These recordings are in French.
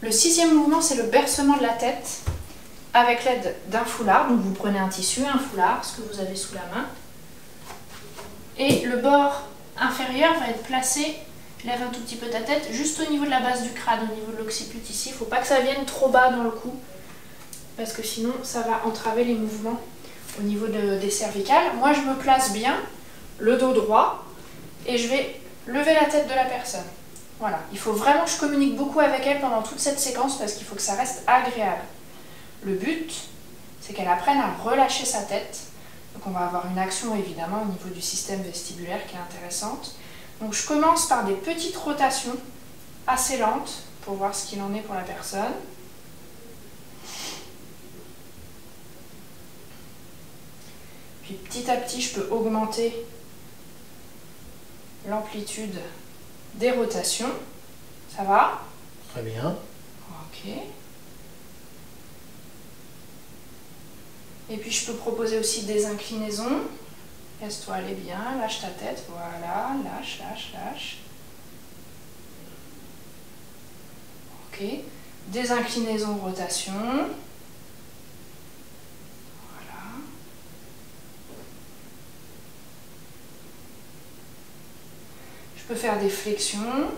Le sixième mouvement, c'est le bercement de la tête avec l'aide d'un foulard. Donc vous prenez un tissu, un foulard, ce que vous avez sous la main. Et le bord inférieur va être placé, lève un tout petit peu ta tête, juste au niveau de la base du crâne, au niveau de l'occiput ici. Il ne faut pas que ça vienne trop bas dans le cou, parce que sinon ça va entraver les mouvements au niveau des cervicales. Moi je me place bien, le dos droit, et je vais lever la tête de la personne. Voilà, il faut vraiment que je communique beaucoup avec elle pendant toute cette séquence parce qu'il faut que ça reste agréable. Le but, c'est qu'elle apprenne à relâcher sa tête donc on va avoir une action évidemment au niveau du système vestibulaire qui est intéressante. Donc je commence par des petites rotations assez lentes pour voir ce qu'il en est pour la personne. Puis petit à petit, je peux augmenter l'amplitude des rotations. Ça va? Très bien. Ok. Et puis je peux proposer aussi des inclinaisons. Laisse-toi aller bien, lâche ta tête, voilà, lâche, lâche, lâche. Ok. Des inclinaisons, rotation. Voilà. Je peux faire des flexions,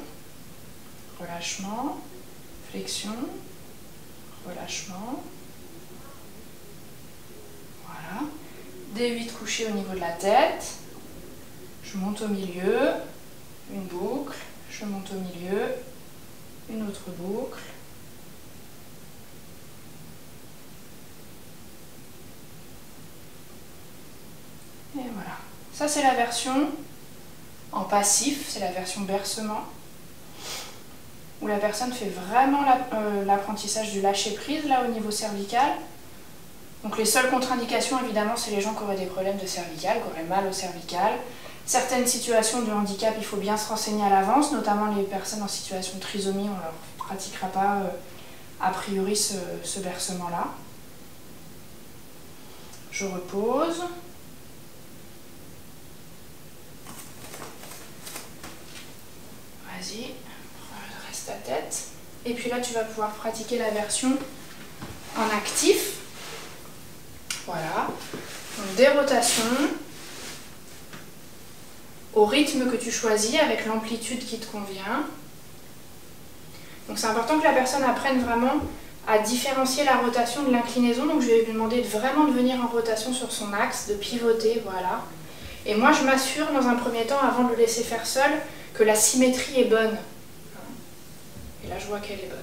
relâchement, flexion, relâchement. des 8 couchés au niveau de la tête. Je monte au milieu, une boucle, je monte au milieu, une autre boucle. Et voilà. Ça c'est la version en passif, c'est la version bercement, où la personne fait vraiment euh, l'apprentissage du lâcher prise là au niveau cervical. Donc les seules contre-indications, évidemment, c'est les gens qui auraient des problèmes de cervical, qui auraient mal au cervical. Certaines situations de handicap, il faut bien se renseigner à l'avance, notamment les personnes en situation de trisomie, on ne leur pratiquera pas euh, a priori ce, ce bercement-là. Je repose. Vas-y, reste ta tête. Et puis là, tu vas pouvoir pratiquer la version en actif. Voilà. Donc des rotations au rythme que tu choisis avec l'amplitude qui te convient. Donc c'est important que la personne apprenne vraiment à différencier la rotation de l'inclinaison. Donc je vais lui demander de vraiment de venir en rotation sur son axe, de pivoter, voilà. Et moi je m'assure dans un premier temps, avant de le laisser faire seul, que la symétrie est bonne. Et là je vois qu'elle est bonne.